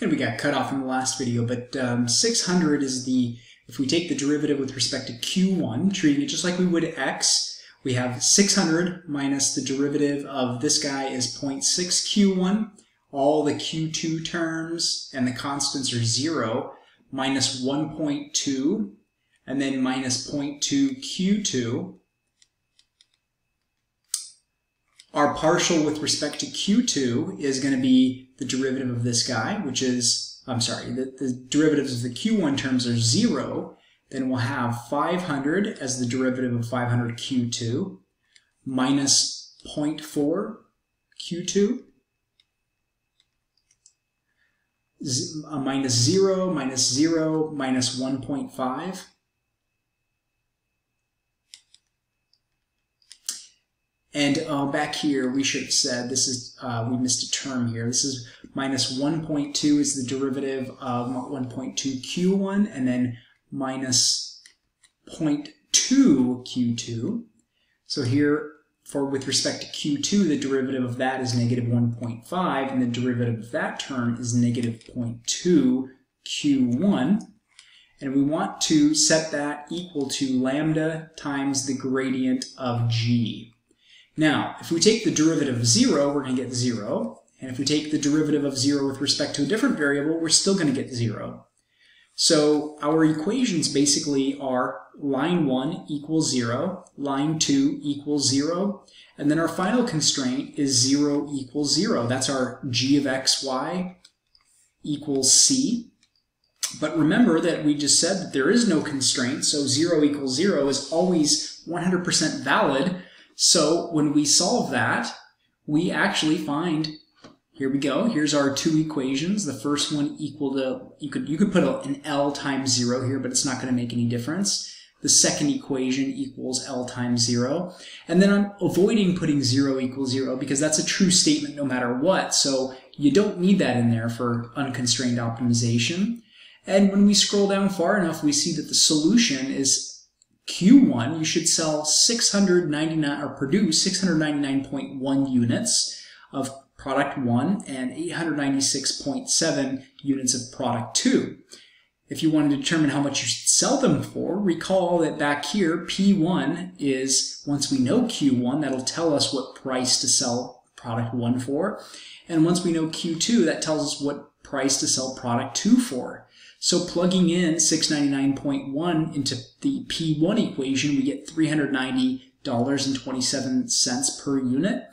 and we got cut off in the last video, but um, 600 is the, if we take the derivative with respect to q1, treating it just like we would x, we have 600 minus the derivative of this guy is 0.6q1, all the q2 terms and the constants are 0, minus 1.2, and then minus 0.2 q2. Our partial with respect to q2 is going to be the derivative of this guy, which is, I'm sorry, the, the derivatives of the q1 terms are 0. Then we'll have 500 as the derivative of 500 q2 minus 0.4 q2 z uh, minus 0 minus 0 minus 1.5 And uh, back here, we should have said, this is, uh, we missed a term here. This is minus 1.2 is the derivative of 1.2 q1, and then minus 0.2 q2. So here, for with respect to q2, the derivative of that is negative 1.5, and the derivative of that term is negative 0.2 q1. And we want to set that equal to lambda times the gradient of g. Now, if we take the derivative of 0, we're going to get 0. And if we take the derivative of 0 with respect to a different variable, we're still going to get 0. So our equations basically are line 1 equals 0, line 2 equals 0, and then our final constraint is 0 equals 0. That's our g of xy equals c. But remember that we just said that there is no constraint, so 0 equals 0 is always 100% valid so when we solve that, we actually find, here we go, here's our two equations. The first one equal to, you could, you could put an L times zero here, but it's not going to make any difference. The second equation equals L times zero. And then I'm avoiding putting zero equals zero because that's a true statement no matter what. So you don't need that in there for unconstrained optimization. And when we scroll down far enough, we see that the solution is Q1, you should sell 699 or produce 699.1 units of product 1 and 896.7 units of product 2. If you want to determine how much you should sell them for, recall that back here, P1 is, once we know Q1, that'll tell us what price to sell product 1 for. And once we know Q2, that tells us what price to sell product 2 for. So plugging in 699.1 into the P1 equation, we get $390.27 per unit.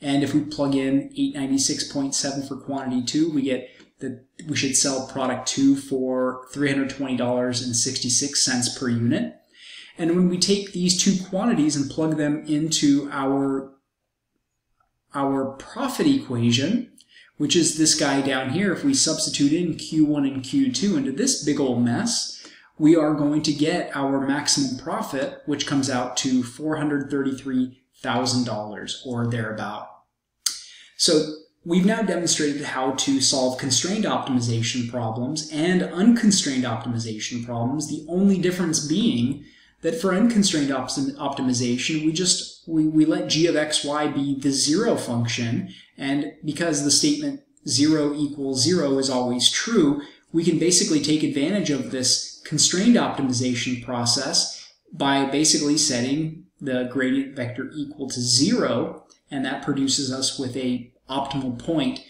And if we plug in 896.7 for quantity 2, we get that we should sell product 2 for $320.66 per unit. And when we take these two quantities and plug them into our, our profit equation, which is this guy down here. If we substitute in Q1 and Q2 into this big old mess, we are going to get our maximum profit, which comes out to $433,000 or thereabout. So we've now demonstrated how to solve constrained optimization problems and unconstrained optimization problems, the only difference being that for unconstrained optimization, we just we, we let g of xy be the zero function, and because the statement 0 equals 0 is always true, we can basically take advantage of this constrained optimization process by basically setting the gradient vector equal to 0, and that produces us with a optimal point,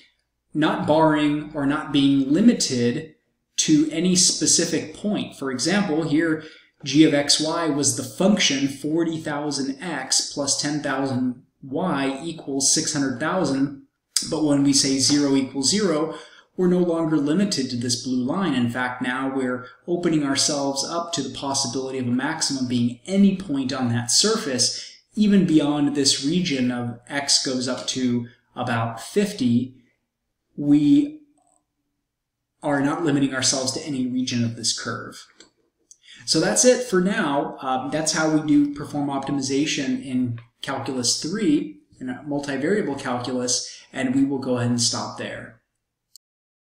not barring or not being limited to any specific point. For example, here g of xy was the function 40,000x plus 10,000y equals 600,000. But when we say 0 equals 0, we're no longer limited to this blue line. In fact, now we're opening ourselves up to the possibility of a maximum being any point on that surface, even beyond this region of x goes up to about 50. We are not limiting ourselves to any region of this curve. So that's it for now. Um, that's how we do perform optimization in Calculus 3, in multivariable calculus, and we will go ahead and stop there.